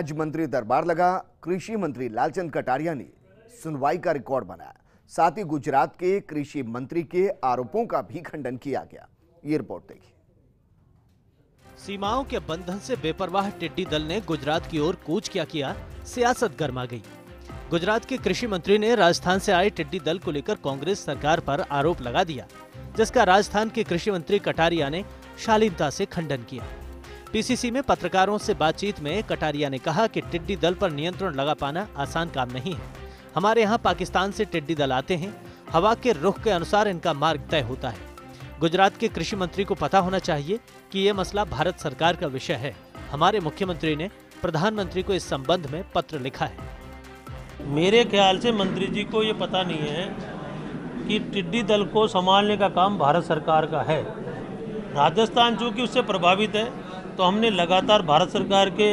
आज मंत्री दरबार लगा, कृषि मंत्री लालचंद कटारिया ने सुनवाई का रिकॉर्ड बनाया। साथ ही गुजरात के कृषि मंत्री के आरोपों का भी खंडन किया गया। ये रिपोर्ट देखिए। सीमाओं के बंधन से बेपरवाह टिड्डी दल ने गुजरात की ओर कूच क्या किया, सियासत गर्मा गई। गुजरात के कृषि मंत्री ने राजस्थान से आए टिड्डी दल को लेकर कांग्रेस सरकार पर आरोप लगा दिया, जिसका राजस्थान के कृषि मंत्री कटारिया ने शालीनता से खंडन किया। पीसीसी में पत्रकारों से बातचीत में कटारिया ने कहा कि टिड्डी दल पर नियंत्रण लगा पाना आसान काम नहीं है। हमारे यहाँ पाकिस्तान से टिड्डी दल आते हैं। हवा के रुख के अनुसार इनका मार्ग तय होता है। गुजरात के कृषि मंत्री को पता होना चाहिए कि ये मसला भारत सरकार का विषय है। हमारे मुख्यमंत्री ने प्रधानमंत्री को इस संबंध में पत्र लिखा है। मेरे ख्याल से मंत्री जी को ये पता नहीं है कि टिड्डी दल को संभालने का काम भारत सरकार का है। राजस्थान चूँकि उससे प्रभावित है तो हमने लगातार भारत सरकार के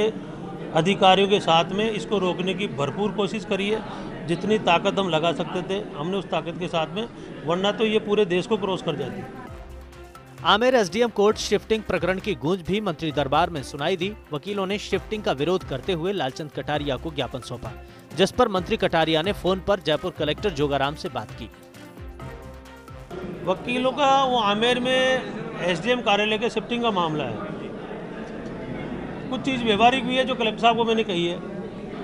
अधिकारियों के साथ में इसको रोकने की भरपूर कोशिश करी है। जितनी ताकत हम लगा सकते थे हमने उस ताकत के साथ में वरना तो ये पूरे देश को क्रॉस कर जाती। आमेर एसडीएम कोर्ट शिफ्टिंग प्रकरण की गूंज भी मंत्री दरबार में सुनाई दी। वकीलों ने शिफ्टिंग का विरोध करते हुए लालचंद कटारिया को ज्ञापन सौंपा जिस पर मंत्री कटारिया ने फ़ोन पर जयपुर कलेक्टर जोगाराम से बात की। वकीलों का वो आमेर में एसडीएम कार्यालय के शिफ्टिंग का मामला है। कुछ चीज़ व्यवहारिक भी है जो कलेक्टर साहब को मैंने कही है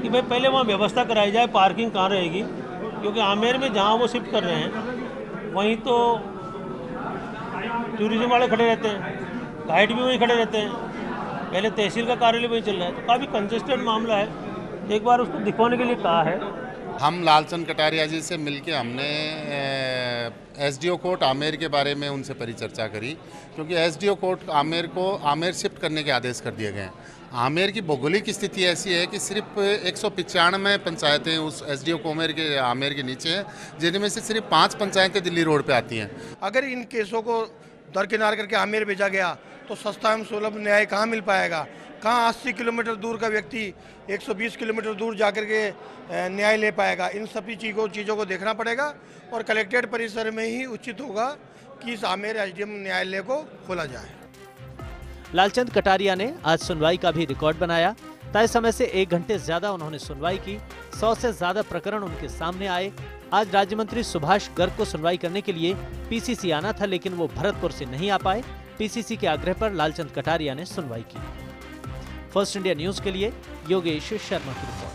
कि भाई पहले वहाँ व्यवस्था कराई जाए, पार्किंग कहाँ रहेगी? क्योंकि आमेर में जहाँ वो शिफ्ट कर रहे हैं, वहीं तो टूरिज़्म वाले खड़े रहते हैं गाइड भी वहीं खड़े रहते हैं। पहले तहसील का कार्यालय वहीं चल रहा है। तो काफ़ी कंजेस्टेड मामला है। एक बार उसको दिखवाने के लिए कहा है। हम लालचंद कटारिया जी से मिलके हमने एसडीओ कोर्ट आमेर के बारे में उनसे परिचर्चा करी, क्योंकि एसडीओ कोर्ट आमेर को, आमेर शिफ्ट करने के आदेश कर दिए गए हैं। आमेर की भौगोलिक स्थिति ऐसी है कि सिर्फ़ एक सौ पचानवे पंचायतें उस एस डी कोमेर के, आमेर के नीचे हैं, जिनमें से सिर्फ़ पाँच पंचायतें दिल्ली रोड पर आती हैं। अगर इन केसों को दरकिनार करके आमेर भेजा गया तो सस्ता एवं सुलभ न्याय कहाँ मिल पाएगा? कहाँ 80 किलोमीटर दूर का व्यक्ति 120 किलोमीटर दूर जाकर के न्याय ले पाएगा? इन सभी चीज़ों चीज़ों को देखना पड़ेगा और कलेक्ट्रेट परिसर में ही उचित होगा कि इस आमेर एस न्यायालय को खोला जाए। लालचंद कटारिया ने आज सुनवाई का भी रिकॉर्ड बनाया। तय समय से एक घंटे ज़्यादा उन्होंने सुनवाई की। सौ से ज़्यादा प्रकरण उनके सामने आए। आज राज्य मंत्री सुभाष गर्ग को सुनवाई करने के लिए पीसीसी आना था, लेकिन वो भरतपुर से नहीं आ पाए। पीसीसी के आग्रह पर लालचंद कटारिया ने सुनवाई की। फ़र्स्ट इंडिया न्यूज़ के लिए योगेश शर्मा की